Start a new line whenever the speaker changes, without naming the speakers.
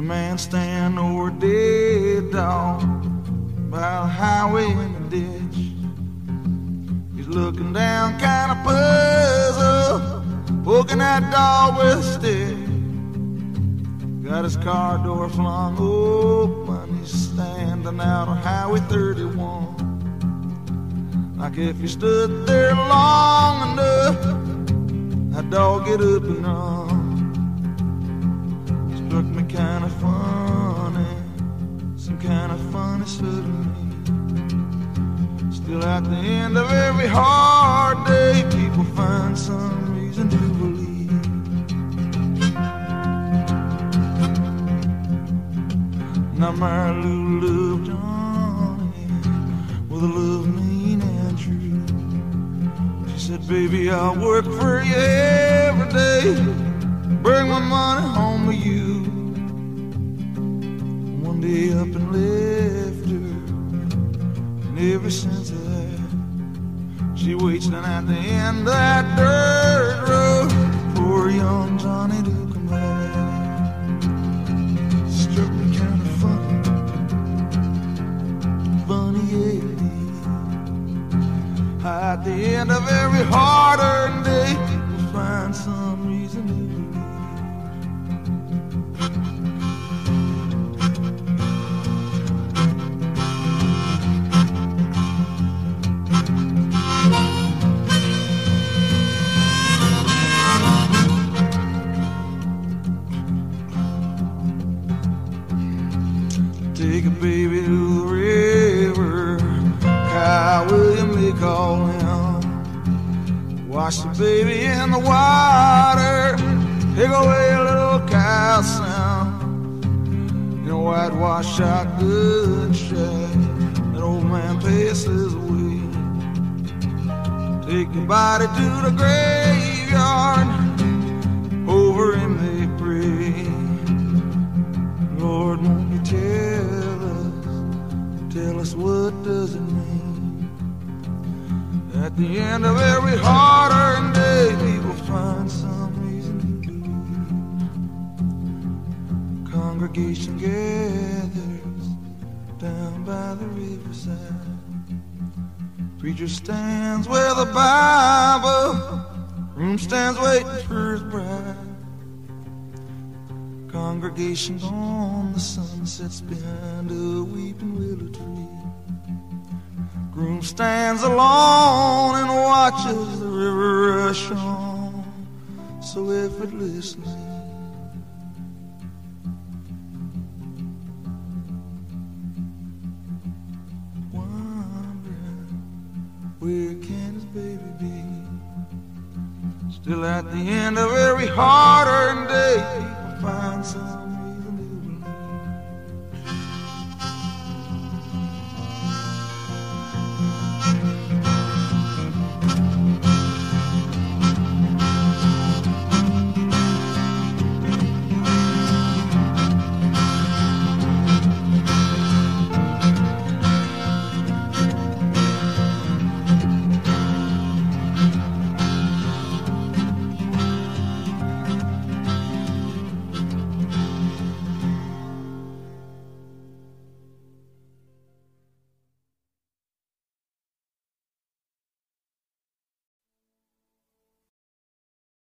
a man stand over a dead dog by the highway in the ditch. He's looking down, kind of puzzled, poking that dog with a stick. Got his car door flung open, he's standing out on Highway 31. Like if he stood there long enough, that dog get up and run Still, at the end of every hard day, people find some reason to believe. Now, Mary Lou love Johnny, with a love mean and true. She said, Baby, I'll work for you every day bring my money home to you. One day up and and ever since that, she waits down at the end of that dirt road for young Johnny to come back. Struck me kind of funny, funny, yeah. At the end of every hard-earned day, Wash the baby in the water, take away a little. In a whitewash out good shack, that old man passes away. Take your body to the graveyard, over him they pray. At the end of every hard-earned day, people find some reason to believe. Congregation gathers down by the riverside. Preacher stands where the Bible, room stands waiting for his bride. Congregation on the sunsets behind a weeping willow tree. Groom stands alone and watches the river rush on so effortlessly. Wondering where can his baby be? Still at the end of every hard-earned day, people find some